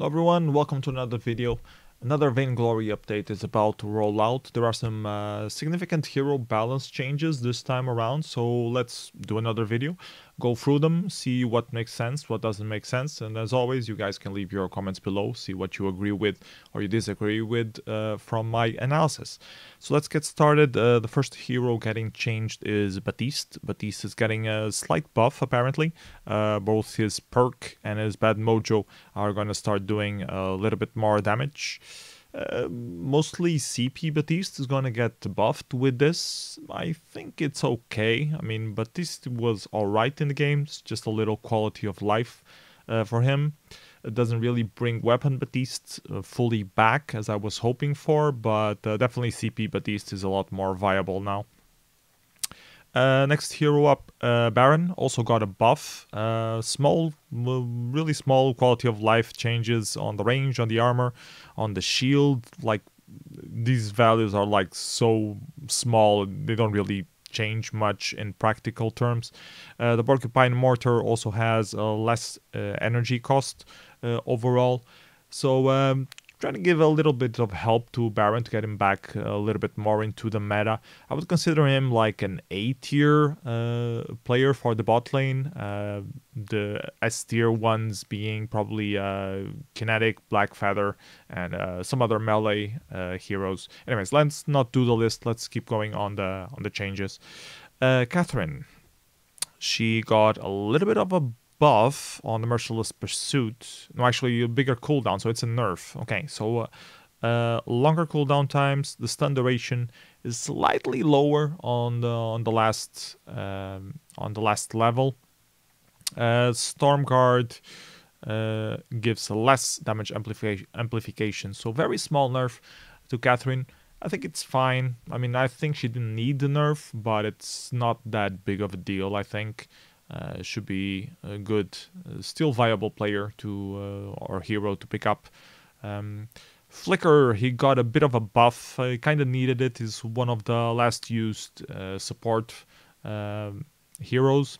Hello everyone, welcome to another video. Another Vainglory update is about to roll out. There are some uh, significant hero balance changes this time around, so let's do another video. Go through them, see what makes sense, what doesn't make sense, and as always, you guys can leave your comments below, see what you agree with or you disagree with uh, from my analysis. So let's get started. Uh, the first hero getting changed is Baptiste. Baptiste is getting a slight buff, apparently. Uh, both his perk and his bad mojo are going to start doing a little bit more damage. Uh, mostly CP Baptiste is to get buffed with this. I think it's okay. I mean, Baptiste was alright in the game, it's just a little quality of life uh, for him. It doesn't really bring Weapon Baptiste uh, fully back as I was hoping for, but uh, definitely CP Baptiste is a lot more viable now. Uh, next hero up, uh, Baron, also got a buff. Uh, small, really small quality of life changes on the range, on the armor, on the shield. Like, these values are like so small, they don't really change much in practical terms. Uh, the Porcupine Mortar also has less uh, energy cost uh, overall. So um, trying to give a little bit of help to Baron to get him back a little bit more into the meta. I would consider him like an A tier uh, player for the bot lane. Uh, the S tier ones being probably uh, Kinetic, Blackfeather, and uh, some other melee uh, heroes. Anyways, let's not do the list. Let's keep going on the on the changes. Uh, Catherine, she got a little bit of a buff on the Merciless Pursuit. No, actually, a bigger cooldown, so it's a nerf. Okay, so uh, uh, longer cooldown times. The stun duration is slightly lower on the on the last um, on the last level. Uh, Stormguard uh, gives less damage amplification, amplification, so very small nerf to Catherine. I think it's fine. I mean, I think she didn't need the nerf, but it's not that big of a deal. I think. Uh, should be a good, uh, still viable player to uh, or hero to pick up. Um, Flicker, he got a bit of a buff. He kind of needed it. He's one of the last used uh, support um, heroes.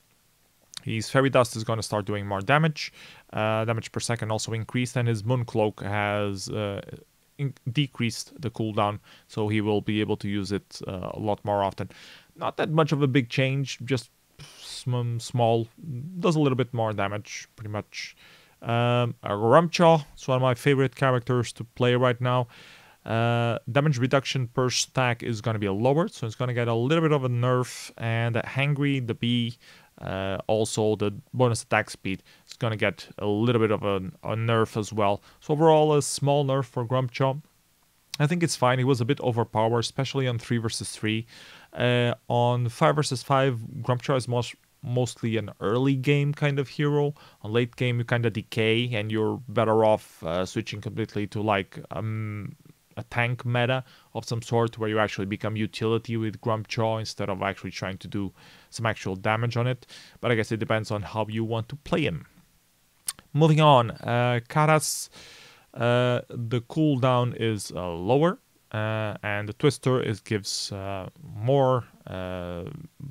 His Fairy Dust is going to start doing more damage. Uh, damage per second also increased, and his Moon Cloak has uh, decreased the cooldown, so he will be able to use it a lot more often. Not that much of a big change, just small, does a little bit more damage, pretty much. Um, Grumpjaw is one of my favorite characters to play right now. Uh, damage reduction per stack is going to be lowered, so it's going to get a little bit of a nerf. And the Hangry, the bee, uh, also the bonus attack speed is going to get a little bit of a, a, nerf as well. So overall, a small nerf for Grumpjaw. I think it's fine. He was a bit overpowered, especially on 3 versus 3. Uh, on 5 versus 5, Grumpjaw is most mostly an early game kind of hero. On late game, you kind of decay, and you're better off uh, switching completely to like um, a tank meta of some sort, where you actually become utility with Grumpjaw instead of actually trying to do some actual damage on it. But I guess it depends on how you want to play him. Moving on, uh, Karas, the cooldown is uh, lower. Uh, and the twister it gives uh, more uh,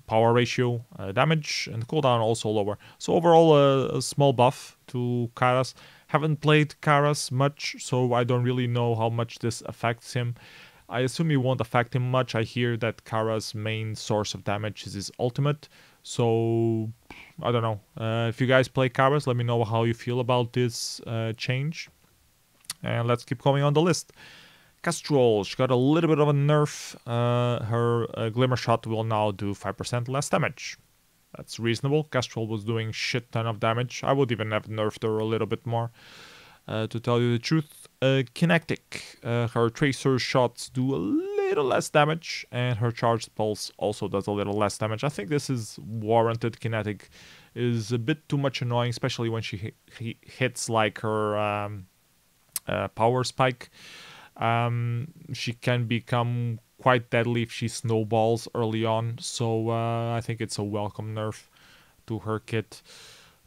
power ratio uh, damage and cooldown also lower. So overall a small buff to Karas. Haven't played Karas much so I don't really know how much this affects him. I assume it won't affect him much. I hear that Karas main source of damage is his ultimate. So I don't know. Uh, if you guys play Karas let me know how you feel about this uh, change and let's keep going on the list Kestrel, she got a little bit of a nerf. Uh, her uh, Glimmer Shot will now do 5% less damage. That's reasonable. Kestrel was doing shit ton of damage. I would even have nerfed her a little bit more, uh, to tell you the truth. Uh, kinetic, uh, her Tracer shots do a little less damage, and her Charged Pulse also does a little less damage. I think this is warranted. Kinetic is a bit too much annoying, especially when she hits like her um, Power Spike. Um, she can become quite deadly if she snowballs early on, so uh, I think it's a welcome nerf to her kit.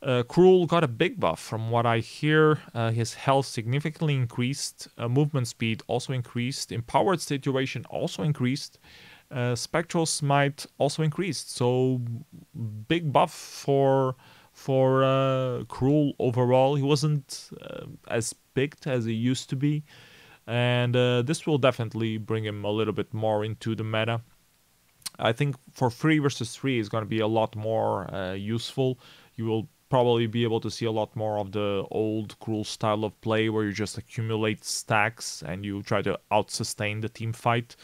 Uh, Krul got a big buff from what I hear. Uh, his health significantly increased, uh, movement speed also increased, empowered state duration also increased, uh, spectral smite also increased. So big buff for for uh, Krul overall. He wasn't uh, as picked as he used to be, and uh, this will definitely bring him a little bit more into the meta. I think for three versus three is going to be a lot more uh, useful. You will probably be able to see a lot more of the old Krul style of play where you just accumulate stacks and you try to out sustain the team fight.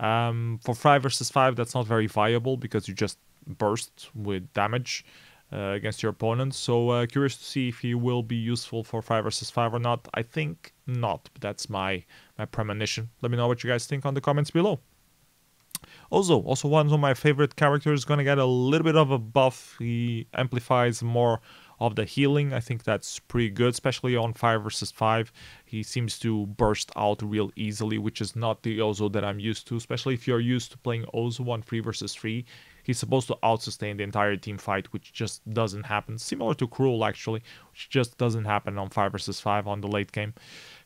Um, for 5 versus 5, that's not very viable because you just burst with damage against your opponent. So uh, curious to see if he will be useful for 5 versus 5 or not. I think not, but that's my, my premonition. Let me know what you guys think on the comments below. Also, also one of my favorite characters, is gonna get a little bit of a buff. He amplifies more of the healing. I think that's pretty good, especially on 5 versus 5. He seems to burst out real easily, which is not the Ozo that I'm used to, especially if you're used to playing Ozo on 3 versus 3. He's supposed to out-sustain the entire team fight, which just doesn't happen. Similar to Krul, actually, which just doesn't happen on 5 versus 5 on the late game.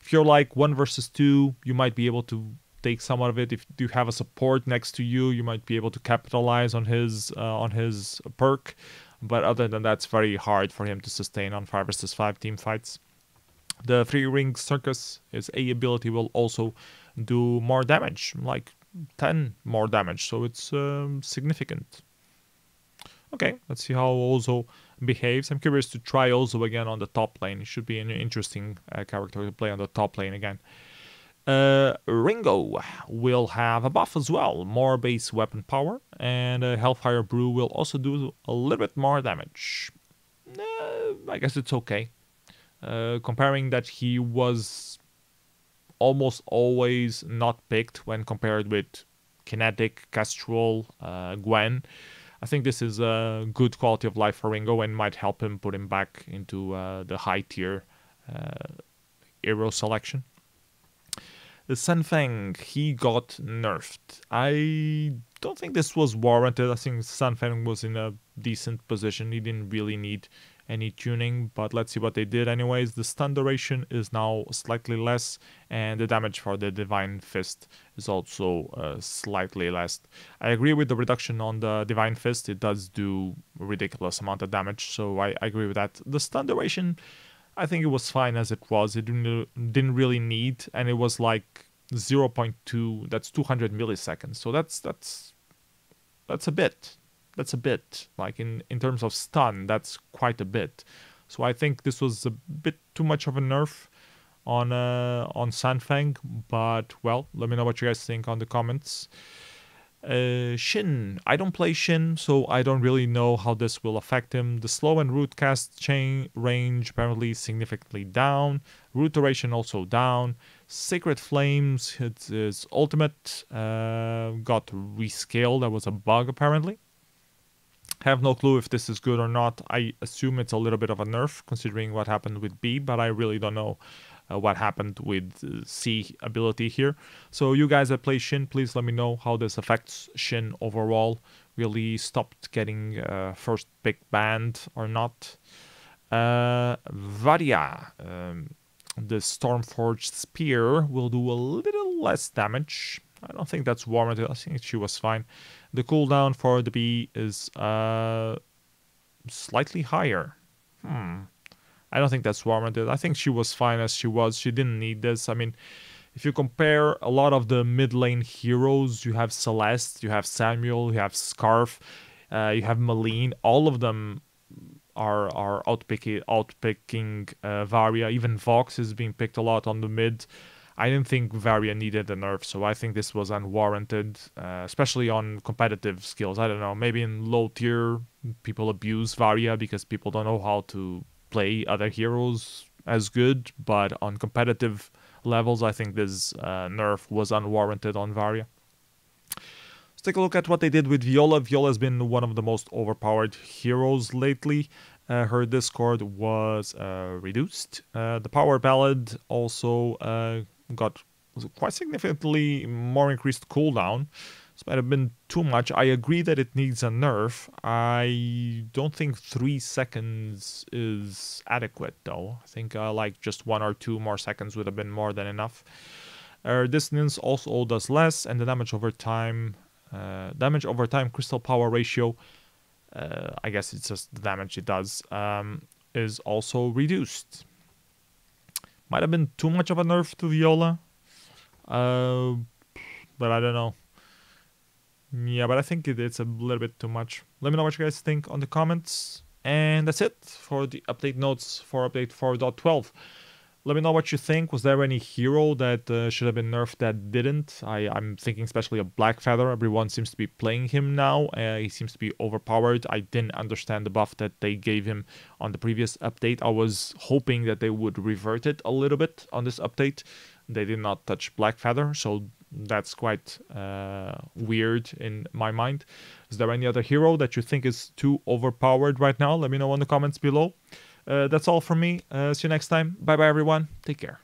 If you're like 1 versus 2, you might be able to take some of it. If you have a support next to you, you might be able to capitalize on his uh, on his perk. But other than that, it's very hard for him to sustain on 5 versus 5 team fights. The three ring circus, his A ability will also do more damage, like 10 more damage, so it's um, significant. Okay, let's see how Ozo behaves. I'm curious to try Ozo again on the top lane. It should be an interesting uh, character to play on the top lane again. Uh, Ringo will have a buff as well, more base weapon power, and uh, Hellfire Brew will also do a little bit more damage. Uh, I guess it's okay. Uh, comparing that he was almost always not picked when compared with Kinetic, Kestrel, uh, Gwen. I think this is a good quality of life for Ringo and might help him put him back into uh, the high tier hero selection. The San Feng, he got nerfed. I don't think this was warranted. I think San Feng was in a decent position. He didn't really need any tuning, but let's see what they did anyways. The stun duration is now slightly less, and the damage for the Divine Fist is also uh, slightly less. I agree with the reduction on the Divine Fist. It does do ridiculous amount of damage, so I, I agree with that. The stun duration I think it was fine as it was. It didn't, didn't really need, and it was like 0.2. That's 200 milliseconds. So that's that's that's a bit. That's a bit. Like in in terms of stun, that's quite a bit. So I think this was a bit too much of a nerf on uh, on San Feng. But well, let me know what you guys think on the comments. Uh, Shin, I don't play Shin, so I don't really know how this will affect him. The slow and root cast chain range apparently significantly down. Root duration also down. Sacred Flames, his ultimate uh, got rescaled. That was a bug apparently. Have no clue if this is good or not. I assume it's a little bit of a nerf considering what happened with B, but I really don't know uh, what happened with uh, C ability here. So you guys that play Shin, please let me know how this affects Shin overall. Really stopped getting uh, first pick banned or not. Uh, Varya, um, the Stormforged Spear will do a little less damage. I don't think that's warranted. I think she was fine. The cooldown for the B is uh, slightly higher. Hmm. I don't think that's warranted. I think she was fine as she was. She didn't need this. I mean, if you compare a lot of the mid lane heroes, you have Celeste, you have Samuel, you have Skaarf, uh, you have Malene. All of them are are outpicking outpicking uh, Varya. Even Vox is being picked a lot on the mid. I didn't think Varya needed a nerf, so I think this was unwarranted, uh, especially on competitive skills. I don't know, maybe in low tier, people abuse Varya because people don't know how to play other heroes as good, but on competitive levels, I think this uh, nerf was unwarranted on Varya. Let's take a look at what they did with Viola. Viola has been one of the most overpowered heroes lately. Uh, her discord was uh, reduced. Uh, the power ballad also uh, got quite significantly more increased cooldown. This might have been too much. I agree that it needs a nerf. I don't think three seconds is adequate, though. I think uh, like just one or two more seconds would have been more than enough. Air dissonance also does less, and the damage over time, uh, damage over time crystal power ratio uh, I guess it's just the damage it does, um, is also reduced. Might have been too much of a nerf to Viola, uh, but I don't know. Yeah, but I think it, it's a little bit too much. Let me know what you guys think on the comments. And that's it for the update notes for update 4.12. Let me know what you think. Was there any hero that uh, should have been nerfed that didn't? I, I'm thinking especially of Blackfeather. Everyone seems to be playing him now. Uh, he seems to be overpowered. I didn't understand the buff that they gave him on the previous update. I was hoping that they would revert it a little bit on this update. They did not touch Blackfeather, so that's quite uh, weird in my mind. Is there any other hero that you think is too overpowered right now? Let me know in the comments below. Uh, that's all from me. Uh, see you next time. Bye bye, everyone. Take care.